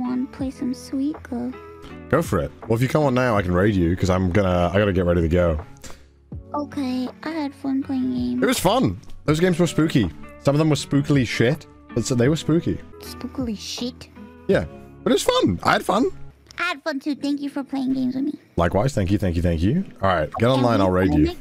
Want to play some Suika? Go for it. Well, if you come on now, I can raid you because I'm gonna. I gotta get ready to go. Okay, I had fun playing games. It was fun. Those games were spooky. Some of them were spookily shit, but so they were spooky. Spookily shit. Yeah, but it was fun. I had fun. I had fun too. Thank you for playing games with me. Likewise. Thank you. Thank you. Thank you. All right, get online. I'll raid you.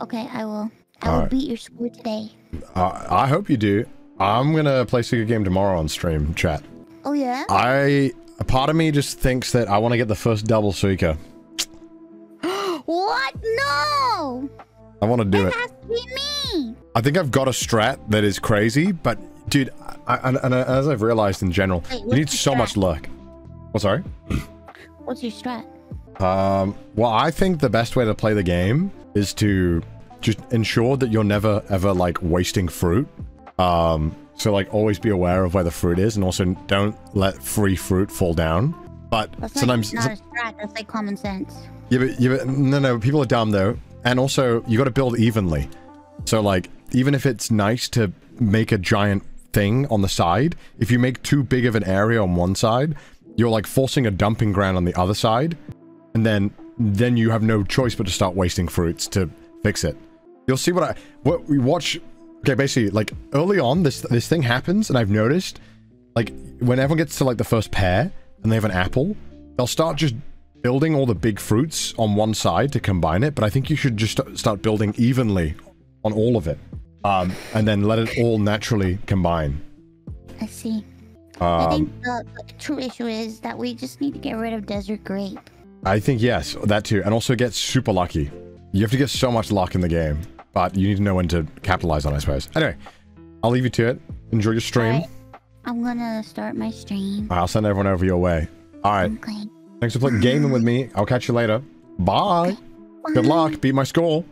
Okay, I will. I All will right. beat your score today. Uh, I hope you do. I'm gonna play a good game tomorrow on stream chat. Oh yeah? I a part of me just thinks that I want to get the first double Suika. what? No! I want to do It it. has to be me! I think I've got a strat that is crazy, but dude, I, and, and as I've realized in general, Wait, you need so strat? much luck. Oh, sorry. What's your strat? Um, well, I think the best way to play the game is to just ensure that you're never ever like wasting fruit. Um, so like always be aware of where the fruit is, and also don't let free fruit fall down. But That's sometimes, not, not a strat, that's like common sense. yeah, but, yeah, but no, no, people are dumb though, and also you got to build evenly. So like, even if it's nice to make a giant thing on the side, if you make too big of an area on one side, you're like forcing a dumping ground on the other side, and then then you have no choice but to start wasting fruits to fix it. You'll see what I what we watch. Okay, basically, like early on, this this thing happens, and I've noticed, like when everyone gets to like the first pair, and they have an apple, they'll start just building all the big fruits on one side to combine it. But I think you should just start building evenly on all of it, um, and then let it all naturally combine. I see. I Um, think the, the true issue is that we just need to get rid of Desert Grape. I think yes, that too, and also get super lucky. You have to get so much luck in the game, but you need to know when to capitalize on, I suppose. Anyway, I'll leave you to it. Enjoy your stream. Alright. I'm gonna start my stream. I'll send everyone over your way. All right. Okay. Thanks for playing gaming with me. I'll catch you later. Bye. Good Bye. luck. Beat my score.